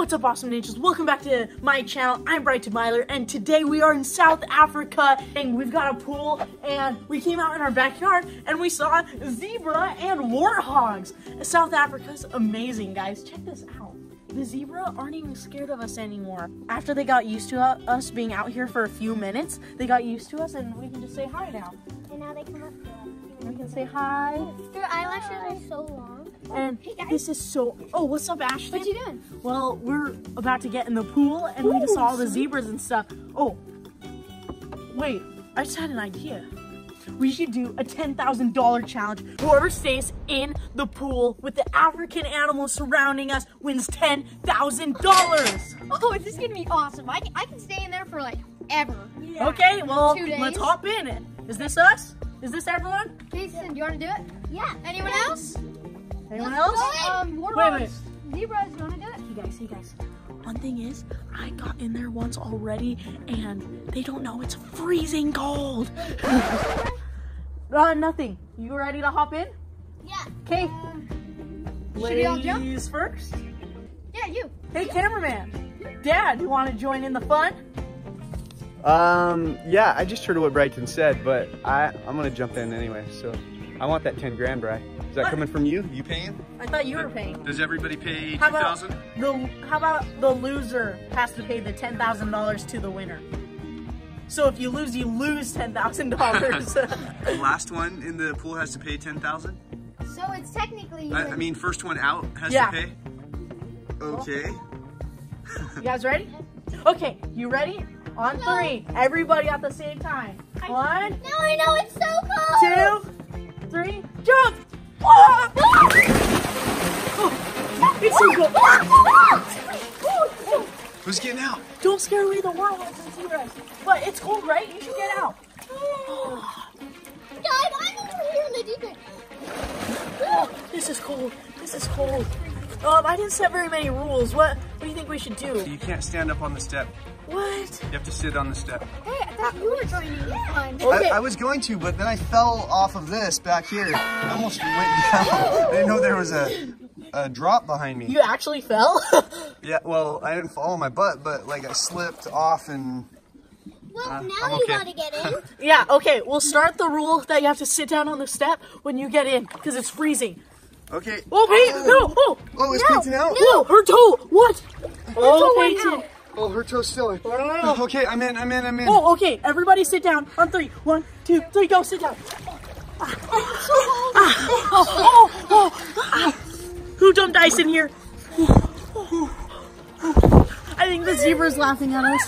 What's up, awesome ninjas? Welcome back to my channel. I'm Bryton Myler, and today we are in South Africa, and we've got a pool, and we came out in our backyard, and we saw zebra and warthogs. South Africa's amazing, guys. Check this out. The zebra aren't even scared of us anymore. After they got used to us being out here for a few minutes, they got used to us, and we can just say hi now. And now they come up to us. We can say hi. Their eyelashes are so long. And this is so. Oh, what's up, Ashley? What you doing? Well, we're about to get in the pool, and we just saw all the zebras and stuff. Oh, wait! I just had an idea. We should do a $10,000 challenge. Whoever stays in the pool with the African animals surrounding us wins $10,000. Oh, oh this is gonna be awesome. I can, I can stay in there for like ever. Okay, well, let's hop in. Is this us? Is this everyone? Jason, do you want to do it? Yeah. Anyone else? Anyone Let's else? go. Um, Wait, warthogs, wait. zebras, you want to do it? Hey guys, hey guys. One thing is, I got in there once already, and they don't know it's freezing cold. uh, nothing. You ready to hop in? Yeah. Okay. Should we all jump? Ladies first. Yeah, you. Hey, cameraman. Dad, you want to join in the fun? Um, yeah, I just heard what Bryton said, but I, I'm gonna jump in anyway, so I want that 10 grand, Bry. Is that What? coming from you? You paying? I thought you were paying. Does everybody pay How about the How about the loser has to pay the ten thousand dollars to the winner? So if you lose, you lose ten thousand dollars. The last one in the pool has to pay 10,000? So it's technically. I, I mean, first one out has Yeah. to pay? Okay. You guys ready? Okay, you ready? On three. Everybody at the same time. One, No, I know it's so cold. two, Who's getting out? Don't scare away the wildlife and zebras. But it's cold, right? You should get out. Guys, I'm over here in the deep end. Oh, this is cold. This is cold. Um, I didn't set very many rules. What, what do you think we should do? You can't stand up on the step. What? You have to sit on the step. Hey, I thought you were joining in. Fun. Okay. I, I was going to, but then I fell off of this back here. I almost went down. I didn't know there was a, a drop behind me. You actually fell? Yeah, well, I didn't fall on my butt, but like I slipped off and Well, Uh, now I'm you okay. gotta get in. yeah, okay. We'll start the rule that you have to sit down on the step when you get in because it's freezing. okay. Oh, Payton, no! Oh! Oh, it's no, Payton out? No, her toe! What? Oh, right Payton. Oh, her toe's still in. Oh. Okay, I'm in. I'm in. I'm in. Oh, okay. Everybody sit down on three. One, two, three, go. Sit down. Ah, oh, oh, oh, ah. Who dumped ice in here? I think the zebra's laughing at us.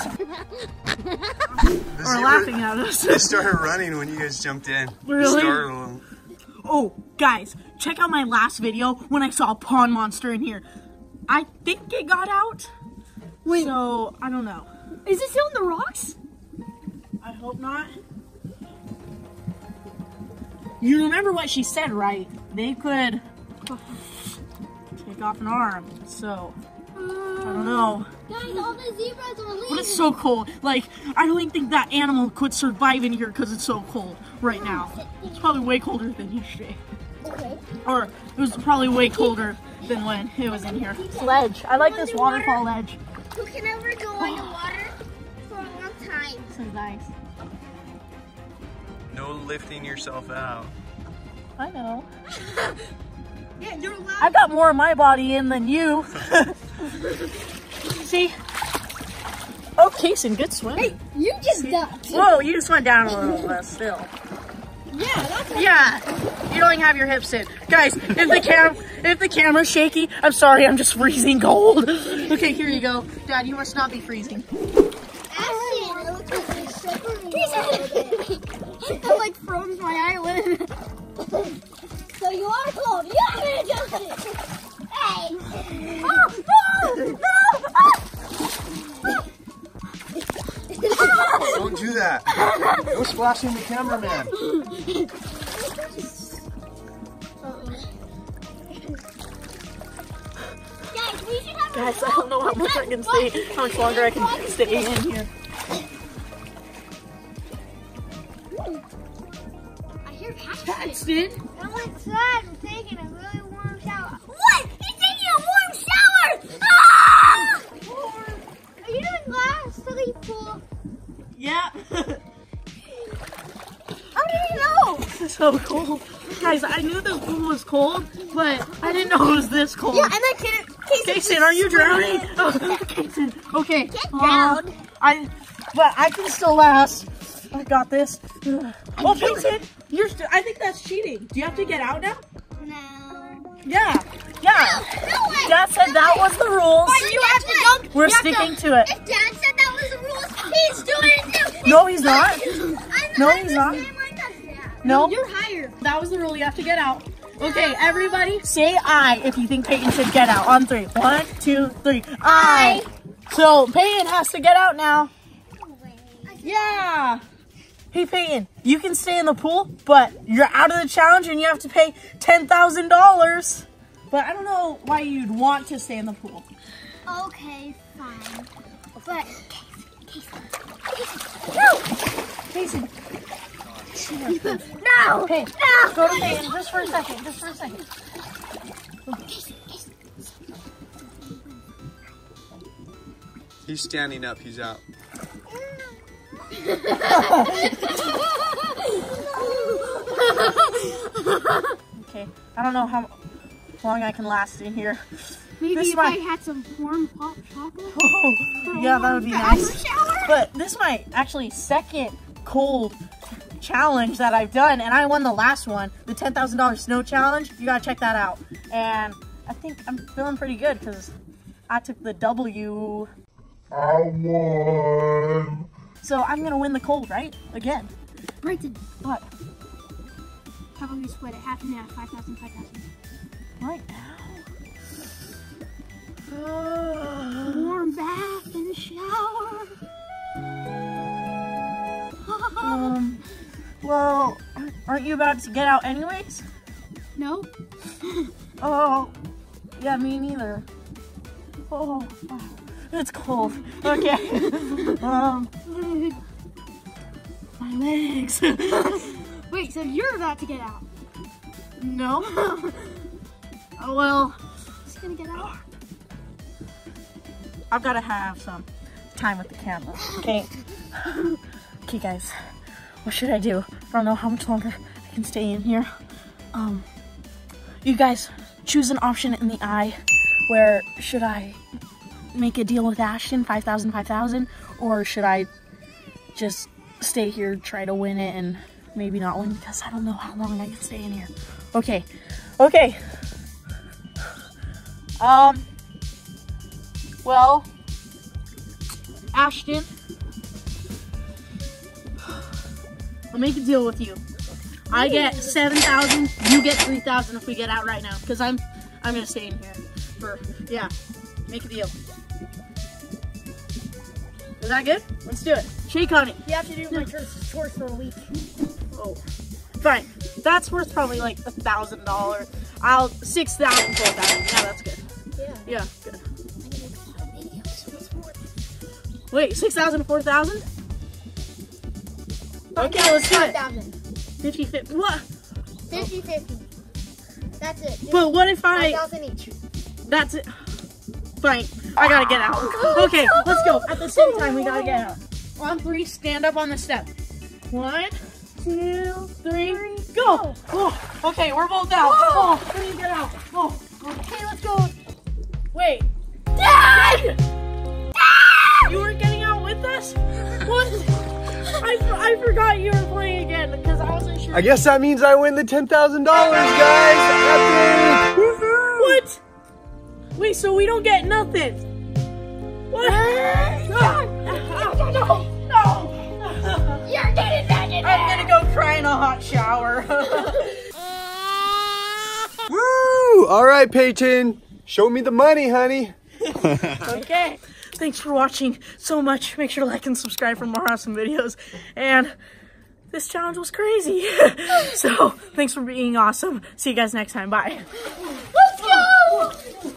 The Or laughing at us. They started running when you guys jumped in. Really? Oh, guys, check out my last video when I saw a pond monster in here. I think it got out. Wait. So, I don't know. Is it still in the rocks? I hope not. You remember what she said, right? They could take off an arm. So, I don't know. Guys, all the zebras are leaving. But it's so cold. Like, I don't even think that animal could survive in here because it's so cold right now. It's probably way colder than yesterday. Okay. Or it was probably way colder than when it was in here. Ledge. I like this waterfall ledge. Who can never go underwater for a long time? So nice. No lifting yourself out. I know. Yeah, you're allowed. I've got more of my body in than you. See? Oh, Kason, good swim. You just ducked. Whoa, you just went down a little bit still. Yeah, that's Yeah, you don't even have your hips in, guys. If the cam, if the camera's shaky, I'm sorry. I'm just freezing cold. Okay, here you go, Dad. You must not be freezing. Looks like a little. I like froze my eyelid. so you are cold. You Don't do that. Go splashing the cameraman. Guys, we should have Guys, I don't know how much I can stay, how much longer I can stay in here. I hear Ashton. Paxton, I'm inside. I'm taking a really three, four. Yeah. How did you know? This so cold. Guys, I knew the pool was cold, but I didn't know it was this cold. Yeah, and then Kason... Kason, are you drowning? Oh, Kason, okay. Get drowned. Uh, I, but I can still last. I got this. Well, oh, Kason, you're still, I think that's cheating. Do you have to get out now? No. Yeah. Yeah. No, no way. Dad said no that way. was the rules. But you have to go. We're sticking to, to it. If Dad said he's doing it. No, he's not. I'm, No, he's the not. same like us, Dad. No. You're higher. That was the rule. You have to get out. Okay, everybody, say I if you think Payton should get out. On three. One, two, three. I. So Payton has to get out now. Yeah. Hey Payton, you can stay in the pool, but you're out of the challenge and you have to pay ten thousand dollars. But I don't know why you'd want to stay in the pool. Okay, fine. But Payton, no. hey, No. go to Payton just for a second, just for a second. He's standing up. He's out. Okay, I don't know how long I can last in here. Maybe This if might- I had some warm pop chocolate. Oh, yeah, that would be nice. Shower. But this is my actually second cold challenge that I've done, and I won the last one, the ten thousand dollars snow challenge. You gotta check that out. And I think I'm feeling pretty good because I took the W. I won. So I'm gonna win the cold, right? Again. Bryton, What? how about we split it half and half, 5,000, 5,000. Right aren't you about to get out anyways? no? Oh, yeah, me neither. Oh, oh, it's cold. Okay. um, my legs. Wait, so you're about to get out. no. Oh, well, Who's gonna get out? I've got to have some time with the camera. Okay. okay, guys. What should I do? I don't know how much longer I can stay in here. Um, you guys choose an option in the eye where should I make a deal with Ashton, 5,000, 5,000, or should I just stay here, try to win it, and maybe not win because I don't know how long I can stay in here. Okay, okay. Um, well, Ashton, I'll make a deal with you. I get seven thousand. You get three thousand if we get out right now. Cause I'm, I'm gonna stay in here for yeah. Make a deal. Is that good? Let's do it. Shake on it. You have to do my chores, chores for a week. Oh, fine. That's worth probably like a thousand dollars. I'll six thousand, four thousand. Yeah, that's good. Yeah. Yeah, good. Wait, six thousand, four thousand? Okay, let's do it. 5,000. 50, 50. What? 50 50. That's it. But what if I? 5,000 each. That's it. Fine. I gotta get out. Okay, let's go. At the same time, we gotta get out. On three, stand up on the step. One, two, three, go. Oh, okay, we're both out. Oh, let me get out. Oh, okay, let's go. Wait. Dad! You weren't getting out with us? What? I, I forgot you were playing again because I wasn't sure. I guess that means I win the ten thousand dollars, guys. Epic! What? Wait, so we don't get nothing? What? Uh, no! No! no. You're getting back in I'm gonna go cry in a hot shower. Woo! All right, Payton. Show me the money, honey. okay thanks for watching so much. Make sure to like and subscribe for more awesome videos. And this challenge was crazy. so thanks for being awesome. See you guys next time. Bye. Let's go!